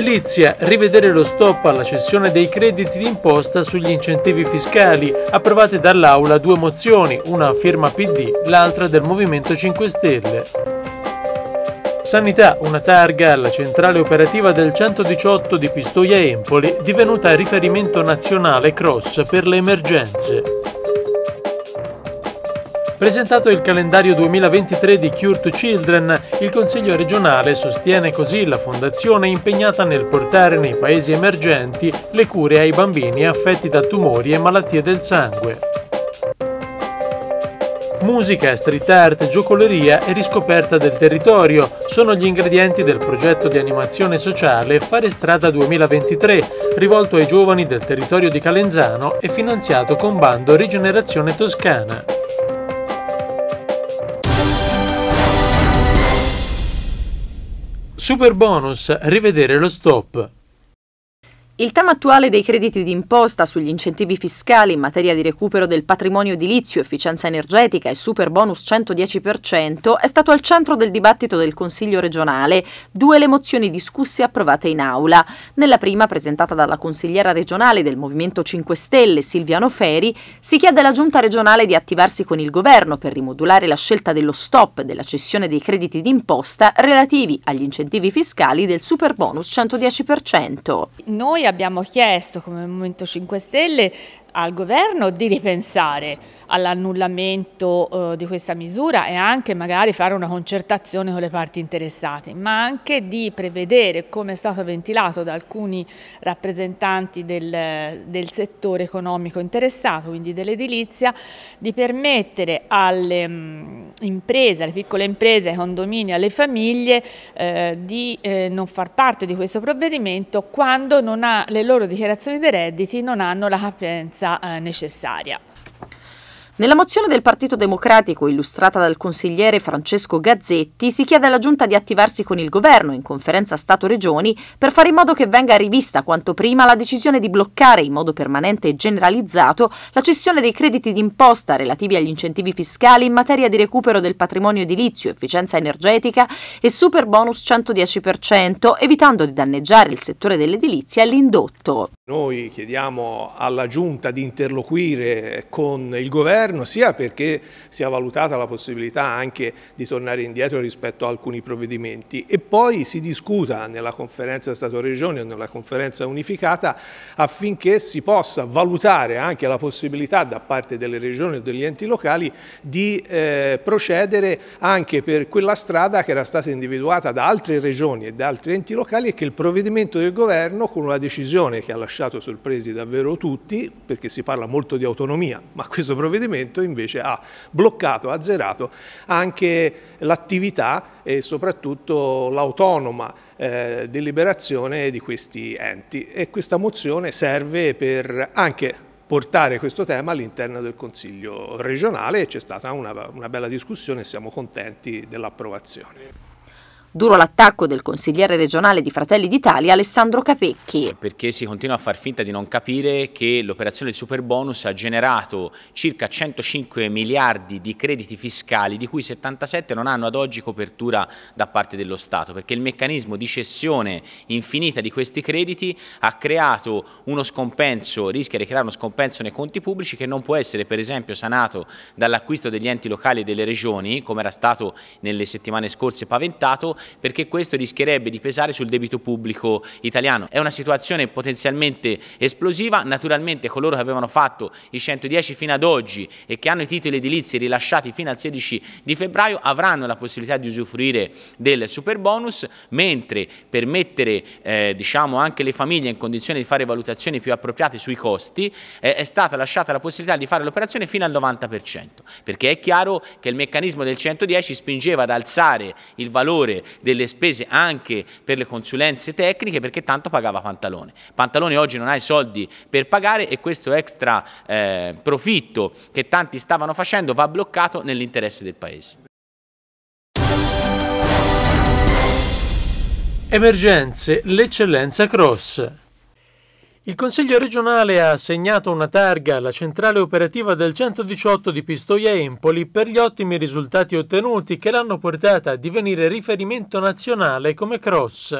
Edilizia, rivedere lo stop alla cessione dei crediti d'imposta sugli incentivi fiscali, approvate dall'Aula due mozioni, una firma PD, l'altra del Movimento 5 Stelle. Sanità, una targa alla centrale operativa del 118 di Pistoia Empoli, divenuta riferimento nazionale cross per le emergenze. Presentato il calendario 2023 di Cure to Children, il Consiglio regionale sostiene così la fondazione impegnata nel portare nei paesi emergenti le cure ai bambini affetti da tumori e malattie del sangue. Musica, street art, giocoleria e riscoperta del territorio sono gli ingredienti del progetto di animazione sociale Fare Strada 2023, rivolto ai giovani del territorio di Calenzano e finanziato con bando Rigenerazione Toscana. Super bonus, rivedere lo stop. Il tema attuale dei crediti d'imposta sugli incentivi fiscali in materia di recupero del patrimonio edilizio, efficienza energetica e super bonus 110% è stato al centro del dibattito del Consiglio regionale, due le mozioni discusse e approvate in aula. Nella prima, presentata dalla consigliera regionale del Movimento 5 Stelle, Silviano Feri, si chiede alla Giunta regionale di attivarsi con il governo per rimodulare la scelta dello stop della cessione dei crediti d'imposta relativi agli incentivi fiscali del super bonus 110%. Noi abbiamo chiesto come Movimento 5 Stelle al governo di ripensare all'annullamento eh, di questa misura e anche magari fare una concertazione con le parti interessate, ma anche di prevedere, come è stato ventilato da alcuni rappresentanti del, del settore economico interessato, quindi dell'edilizia, di permettere alle mh, mm, imprese, alle piccole imprese, ai condomini, alle famiglie eh, di eh, non far parte di questo provvedimento quando ha, le loro dichiarazioni dei redditi non hanno la capienza sicurezza eh, necessaria. Nella mozione del Partito Democratico illustrata dal consigliere Francesco Gazzetti si chiede alla Giunta di attivarsi con il governo in conferenza Stato-Regioni per fare in modo che venga rivista quanto prima la decisione di bloccare in modo permanente e generalizzato la cessione dei crediti d'imposta relativi agli incentivi fiscali in materia di recupero del patrimonio edilizio, efficienza energetica e super bonus 110%, evitando di danneggiare il settore dell'edilizia e l'indotto. Noi chiediamo alla Giunta di interloquire con il governo sia perché sia valutata la possibilità anche di tornare indietro rispetto a alcuni provvedimenti. E poi si discuta nella conferenza Stato-Regione o nella conferenza unificata affinché si possa valutare anche la possibilità da parte delle regioni o degli enti locali di eh, procedere anche per quella strada che era stata individuata da altre regioni e da altri enti locali e che il provvedimento del governo con una decisione che ha lasciato lasciato sorpresi davvero tutti perché si parla molto di autonomia, ma questo provvedimento invece ha bloccato, azzerato anche l'attività e soprattutto l'autonoma eh, deliberazione di questi enti e questa mozione serve per anche portare questo tema all'interno del Consiglio regionale e c'è stata una, una bella discussione e siamo contenti dell'approvazione. Duro l'attacco del consigliere regionale di Fratelli d'Italia Alessandro Capecchi. Perché si continua a far finta di non capire che l'operazione del super bonus ha generato circa 105 miliardi di crediti fiscali di cui 77 non hanno ad oggi copertura da parte dello Stato perché il meccanismo di cessione infinita di questi crediti ha creato uno scompenso, rischia di creare uno scompenso nei conti pubblici che non può essere per esempio sanato dall'acquisto degli enti locali e delle regioni come era stato nelle settimane scorse paventato perché questo rischierebbe di pesare sul debito pubblico italiano. È una situazione potenzialmente esplosiva, naturalmente coloro che avevano fatto i 110 fino ad oggi e che hanno i titoli edilizi rilasciati fino al 16 di febbraio avranno la possibilità di usufruire del super bonus, mentre per mettere eh, diciamo anche le famiglie in condizione di fare valutazioni più appropriate sui costi eh, è stata lasciata la possibilità di fare l'operazione fino al 90%, perché è chiaro che il meccanismo del 110 spingeva ad alzare il valore delle spese anche per le consulenze tecniche perché tanto pagava Pantalone. Pantalone oggi non ha i soldi per pagare e questo extra eh, profitto che tanti stavano facendo va bloccato nell'interesse del Paese. Emergenze, l'eccellenza cross. Il Consiglio regionale ha assegnato una targa alla centrale operativa del 118 di Pistoia Empoli per gli ottimi risultati ottenuti che l'hanno portata a divenire riferimento nazionale come cross.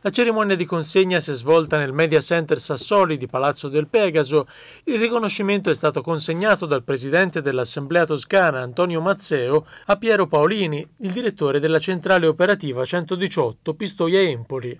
La cerimonia di consegna si è svolta nel Media Center Sassoli di Palazzo del Pegaso. Il riconoscimento è stato consegnato dal presidente dell'Assemblea toscana Antonio Mazzeo a Piero Paolini, il direttore della centrale operativa 118 Pistoia Empoli.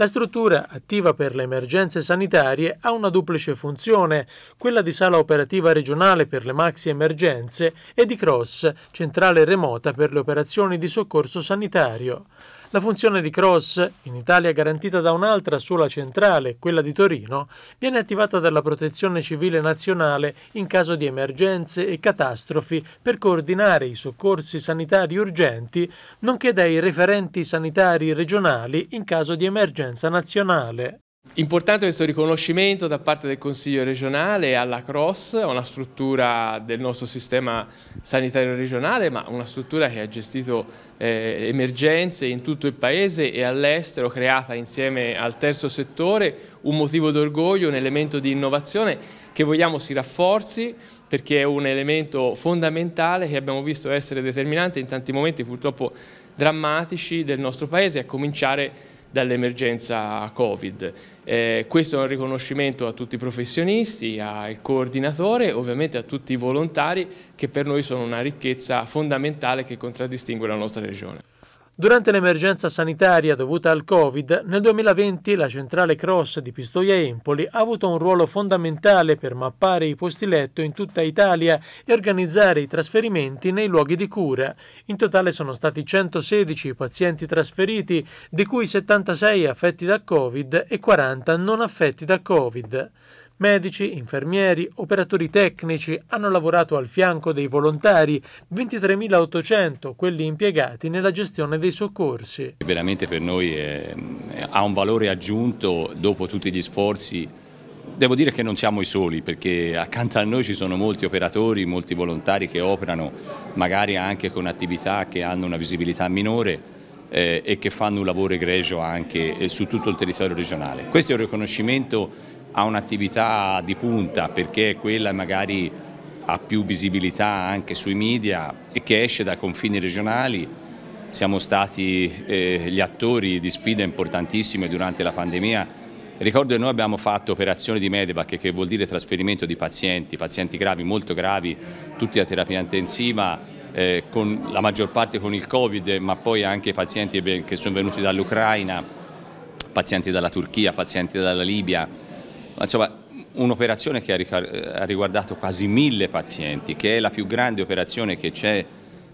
La struttura, attiva per le emergenze sanitarie, ha una duplice funzione, quella di sala operativa regionale per le maxi emergenze e di CROSS, centrale remota per le operazioni di soccorso sanitario. La funzione di Cross, in Italia garantita da un'altra sola centrale, quella di Torino, viene attivata dalla Protezione Civile Nazionale in caso di emergenze e catastrofi per coordinare i soccorsi sanitari urgenti, nonché dai referenti sanitari regionali in caso di emergenza nazionale. Importante questo riconoscimento da parte del Consiglio regionale alla CROSS, una struttura del nostro sistema sanitario regionale, ma una struttura che ha gestito eh, emergenze in tutto il Paese e all'estero, creata insieme al terzo settore, un motivo d'orgoglio, un elemento di innovazione che vogliamo si rafforzi perché è un elemento fondamentale che abbiamo visto essere determinante in tanti momenti purtroppo drammatici del nostro Paese, a cominciare dall'emergenza Covid. Eh, questo è un riconoscimento a tutti i professionisti, al coordinatore ovviamente a tutti i volontari che per noi sono una ricchezza fondamentale che contraddistingue la nostra regione. Durante l'emergenza sanitaria dovuta al Covid, nel 2020 la centrale Cross di Pistoia Empoli ha avuto un ruolo fondamentale per mappare i posti letto in tutta Italia e organizzare i trasferimenti nei luoghi di cura. In totale sono stati 116 i pazienti trasferiti, di cui 76 affetti da Covid e 40 non affetti da Covid. Medici, infermieri, operatori tecnici hanno lavorato al fianco dei volontari, 23.800 quelli impiegati nella gestione dei soccorsi. Veramente per noi è, ha un valore aggiunto dopo tutti gli sforzi. Devo dire che non siamo i soli perché accanto a noi ci sono molti operatori, molti volontari che operano magari anche con attività che hanno una visibilità minore eh, e che fanno un lavoro egregio anche eh, su tutto il territorio regionale. Questo è un riconoscimento ha un'attività di punta perché quella magari ha più visibilità anche sui media e che esce dai confini regionali. Siamo stati eh, gli attori di sfide importantissime durante la pandemia. Ricordo che noi abbiamo fatto operazioni di Medevac che vuol dire trasferimento di pazienti, pazienti gravi, molto gravi, tutti a terapia intensiva, eh, con la maggior parte con il Covid, ma poi anche pazienti che sono venuti dall'Ucraina, pazienti dalla Turchia, pazienti dalla Libia, insomma un'operazione che ha riguardato quasi mille pazienti, che è la più grande operazione che c'è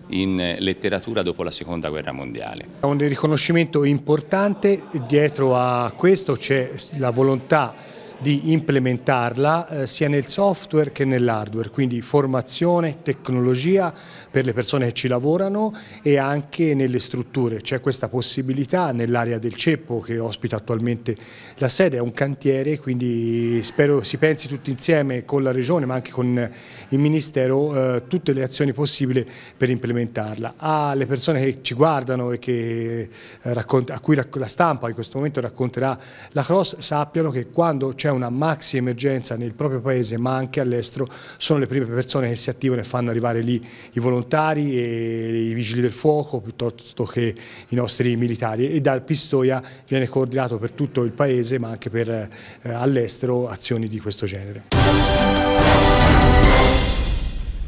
in letteratura dopo la seconda guerra mondiale. Un riconoscimento importante, dietro a questo c'è la volontà di implementarla eh, sia nel software che nell'hardware, quindi formazione, tecnologia per le persone che ci lavorano e anche nelle strutture. C'è questa possibilità nell'area del Ceppo che ospita attualmente la sede, è un cantiere, quindi spero si pensi tutti insieme con la Regione ma anche con il Ministero eh, tutte le azioni possibili per implementarla. Alle persone che ci guardano e che, eh, a cui la stampa in questo momento racconterà la Cross sappiano che quando c'è una maxi emergenza nel proprio paese ma anche all'estero. Sono le prime persone che si attivano e fanno arrivare lì i volontari e i vigili del fuoco piuttosto che i nostri militari. E dal Pistoia viene coordinato per tutto il paese ma anche per eh, all'estero azioni di questo genere.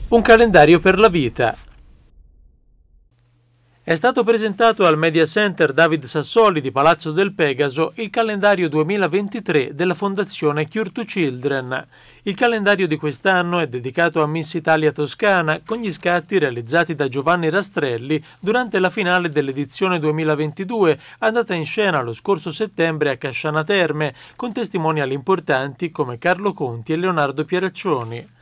Un calendario per la vita è stato presentato al Media Center David Sassoli di Palazzo del Pegaso il calendario 2023 della Fondazione Cure to Children. Il calendario di quest'anno è dedicato a Miss Italia Toscana con gli scatti realizzati da Giovanni Rastrelli durante la finale dell'edizione 2022 andata in scena lo scorso settembre a Casciana Terme con testimoniali importanti come Carlo Conti e Leonardo Pieraccioni.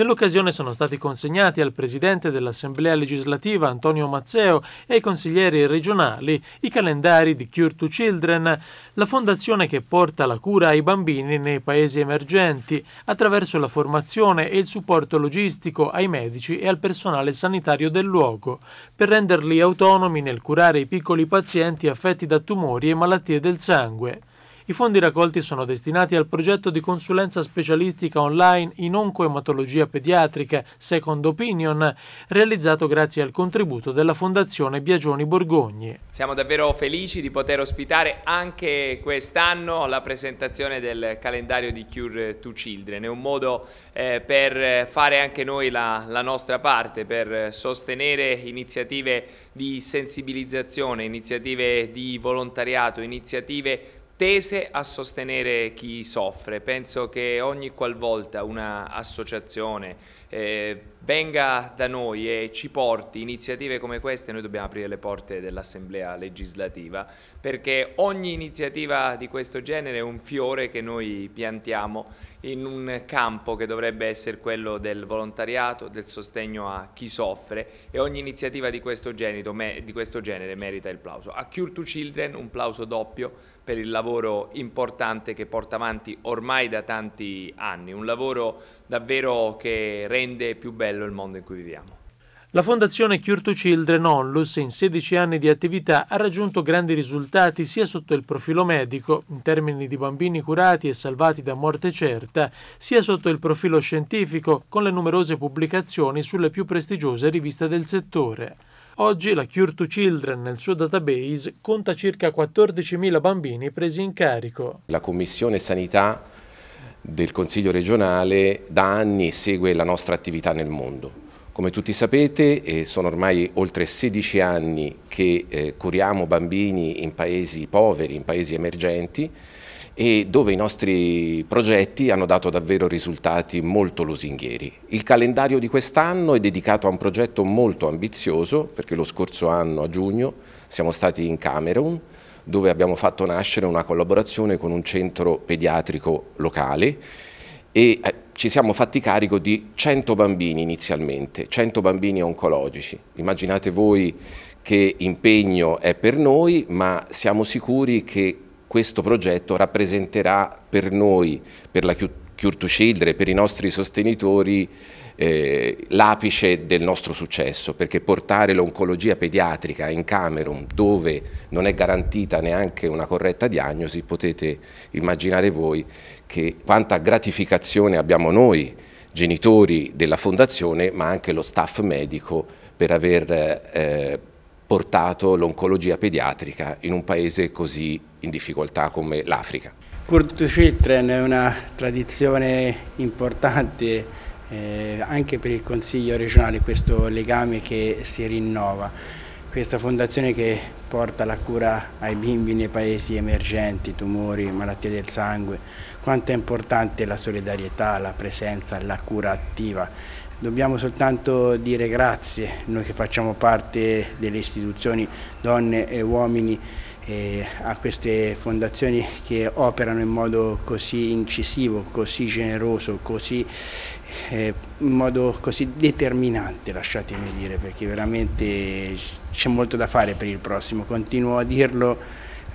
Nell'occasione sono stati consegnati al Presidente dell'Assemblea legislativa Antonio Mazzeo e ai consiglieri regionali i calendari di Cure to Children, la fondazione che porta la cura ai bambini nei paesi emergenti attraverso la formazione e il supporto logistico ai medici e al personale sanitario del luogo, per renderli autonomi nel curare i piccoli pazienti affetti da tumori e malattie del sangue. I fondi raccolti sono destinati al progetto di consulenza specialistica online in oncoematologia pediatrica Second Opinion, realizzato grazie al contributo della Fondazione Biagioni Borgogni. Siamo davvero felici di poter ospitare anche quest'anno la presentazione del calendario di Cure to Children. È un modo eh, per fare anche noi la, la nostra parte, per sostenere iniziative di sensibilizzazione, iniziative di volontariato, iniziative tese a sostenere chi soffre. Penso che ogni qualvolta un'associazione eh, venga da noi e ci porti iniziative come queste, noi dobbiamo aprire le porte dell'Assemblea legislativa, perché ogni iniziativa di questo genere è un fiore che noi piantiamo in un campo che dovrebbe essere quello del volontariato, del sostegno a chi soffre e ogni iniziativa di questo genere, di questo genere merita il plauso. A Cure to Children un plauso doppio per il lavoro importante che porta avanti ormai da tanti anni, un lavoro davvero che rende più bello il mondo in cui viviamo. La Fondazione Cure to Children Onlus in 16 anni di attività ha raggiunto grandi risultati sia sotto il profilo medico, in termini di bambini curati e salvati da morte certa, sia sotto il profilo scientifico, con le numerose pubblicazioni sulle più prestigiose riviste del settore. Oggi la Cure to Children nel suo database conta circa 14.000 bambini presi in carico. La Commissione Sanità del Consiglio regionale da anni segue la nostra attività nel mondo. Come tutti sapete eh, sono ormai oltre 16 anni che eh, curiamo bambini in paesi poveri, in paesi emergenti e dove i nostri progetti hanno dato davvero risultati molto lusinghieri. Il calendario di quest'anno è dedicato a un progetto molto ambizioso perché lo scorso anno a giugno siamo stati in Camerun dove abbiamo fatto nascere una collaborazione con un centro pediatrico locale e eh, ci siamo fatti carico di 100 bambini inizialmente, 100 bambini oncologici. Immaginate voi che impegno è per noi, ma siamo sicuri che questo progetto rappresenterà per noi, per la Cure to Children, per i nostri sostenitori, eh, l'apice del nostro successo, perché portare l'oncologia pediatrica in Camerun, dove non è garantita neanche una corretta diagnosi, potete immaginare voi che quanta gratificazione abbiamo noi, genitori della Fondazione, ma anche lo staff medico, per aver eh, portato l'oncologia pediatrica in un paese così in difficoltà come l'Africa. Kurt Children è una tradizione importante eh, anche per il Consiglio regionale, questo legame che si rinnova. Questa fondazione che porta la cura ai bimbi nei paesi emergenti, tumori, malattie del sangue, quanto è importante la solidarietà, la presenza, la cura attiva Dobbiamo soltanto dire grazie, noi che facciamo parte delle istituzioni, donne e uomini, eh, a queste fondazioni che operano in modo così incisivo, così generoso, così, eh, in modo così determinante, lasciatemi dire, perché veramente c'è molto da fare per il prossimo. Continuo a dirlo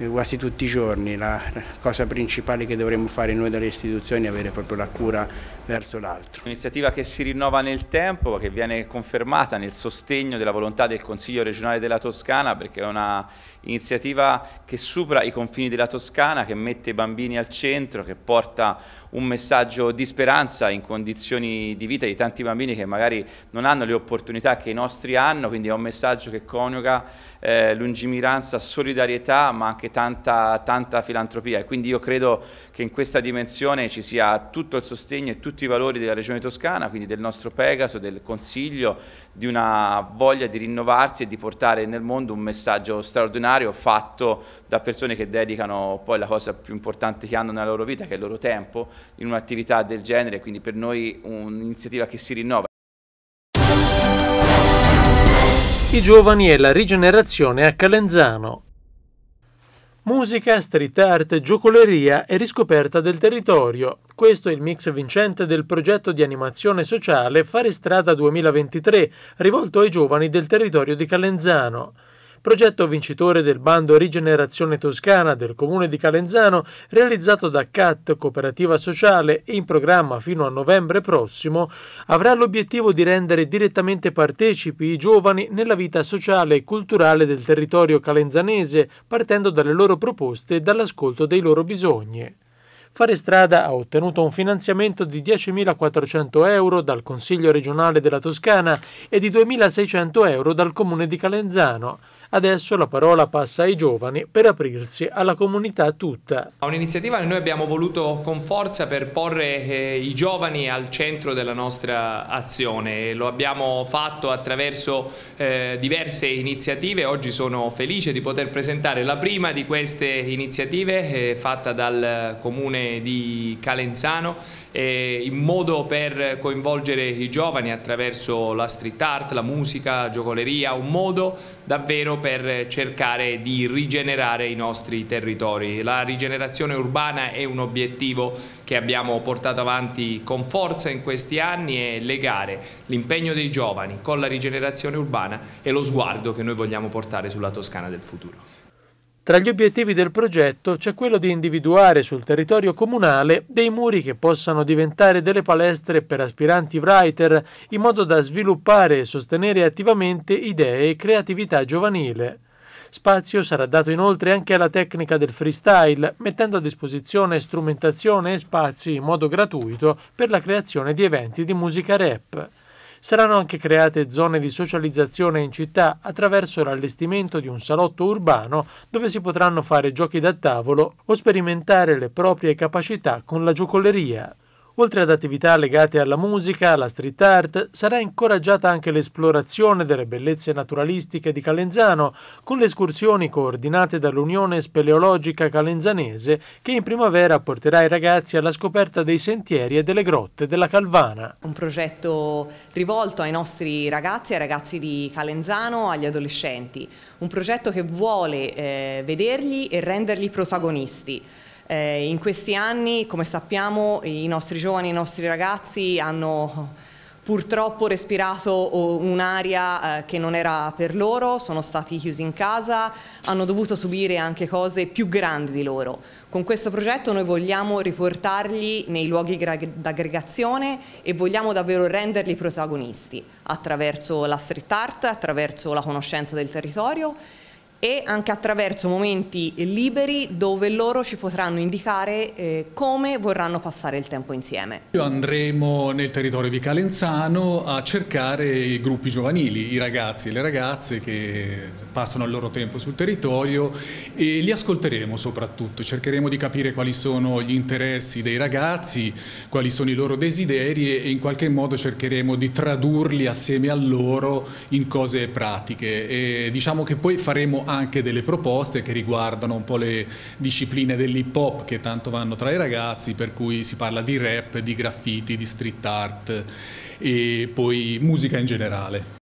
quasi tutti i giorni, la cosa principale che dovremmo fare noi dalle istituzioni è avere proprio la cura verso l'altro. Un'iniziativa che si rinnova nel tempo, che viene confermata nel sostegno della volontà del Consiglio regionale della Toscana, perché è un'iniziativa che supera i confini della Toscana, che mette i bambini al centro, che porta un messaggio di speranza in condizioni di vita di tanti bambini che magari non hanno le opportunità che i nostri hanno, quindi è un messaggio che coniuga eh, lungimiranza, solidarietà, ma anche tanta, tanta filantropia. E quindi io credo che in questa dimensione ci sia tutto il sostegno e tutti i valori della Regione Toscana, quindi del nostro Pegaso, del Consiglio, di una voglia di rinnovarsi e di portare nel mondo un messaggio straordinario fatto da persone che dedicano poi la cosa più importante che hanno nella loro vita, che è il loro tempo, in un'attività del genere, quindi per noi un'iniziativa che si rinnova. I giovani e la rigenerazione a Calenzano. Musica, street art, giocoleria e riscoperta del territorio. Questo è il mix vincente del progetto di animazione sociale Fare Strada 2023, rivolto ai giovani del territorio di Calenzano. Progetto vincitore del bando Rigenerazione Toscana del comune di Calenzano, realizzato da CAT Cooperativa Sociale e in programma fino a novembre prossimo, avrà l'obiettivo di rendere direttamente partecipi i giovani nella vita sociale e culturale del territorio calenzanese, partendo dalle loro proposte e dall'ascolto dei loro bisogni. Fare Strada ha ottenuto un finanziamento di 10.400 euro dal Consiglio regionale della Toscana e di 2.600 euro dal Comune di Calenzano. Adesso la parola passa ai giovani per aprirsi alla comunità tutta. Un'iniziativa che noi abbiamo voluto con forza per porre eh, i giovani al centro della nostra azione. Lo abbiamo fatto attraverso eh, diverse iniziative. Oggi sono felice di poter presentare la prima di queste iniziative eh, fatta dal comune di Calenzano eh, in modo per coinvolgere i giovani attraverso la street art, la musica, la giocoleria, un modo davvero per cercare di rigenerare i nostri territori. La rigenerazione urbana è un obiettivo che abbiamo portato avanti con forza in questi anni e legare l'impegno dei giovani con la rigenerazione urbana e lo sguardo che noi vogliamo portare sulla Toscana del futuro. Tra gli obiettivi del progetto c'è quello di individuare sul territorio comunale dei muri che possano diventare delle palestre per aspiranti writer in modo da sviluppare e sostenere attivamente idee e creatività giovanile. Spazio sarà dato inoltre anche alla tecnica del freestyle, mettendo a disposizione strumentazione e spazi in modo gratuito per la creazione di eventi di musica rap. Saranno anche create zone di socializzazione in città attraverso l'allestimento di un salotto urbano dove si potranno fare giochi da tavolo o sperimentare le proprie capacità con la giocoleria. Oltre ad attività legate alla musica, alla street art, sarà incoraggiata anche l'esplorazione delle bellezze naturalistiche di Calenzano, con le escursioni coordinate dall'Unione Speleologica Calenzanese, che in primavera porterà i ragazzi alla scoperta dei sentieri e delle grotte della Calvana. Un progetto rivolto ai nostri ragazzi, ai ragazzi di Calenzano, agli adolescenti. Un progetto che vuole eh, vederli e renderli protagonisti. Eh, in questi anni, come sappiamo, i nostri giovani, i nostri ragazzi hanno purtroppo respirato un'aria eh, che non era per loro, sono stati chiusi in casa, hanno dovuto subire anche cose più grandi di loro. Con questo progetto noi vogliamo riportarli nei luoghi d'aggregazione e vogliamo davvero renderli protagonisti attraverso la street art, attraverso la conoscenza del territorio e anche attraverso momenti liberi dove loro ci potranno indicare eh, come vorranno passare il tempo insieme. Andremo nel territorio di Calenzano a cercare i gruppi giovanili, i ragazzi e le ragazze che passano il loro tempo sul territorio e li ascolteremo soprattutto, cercheremo di capire quali sono gli interessi dei ragazzi, quali sono i loro desideri e in qualche modo cercheremo di tradurli assieme a loro in cose pratiche e diciamo che poi faremo anche delle proposte che riguardano un po' le discipline dell'hip hop che tanto vanno tra i ragazzi, per cui si parla di rap, di graffiti, di street art e poi musica in generale.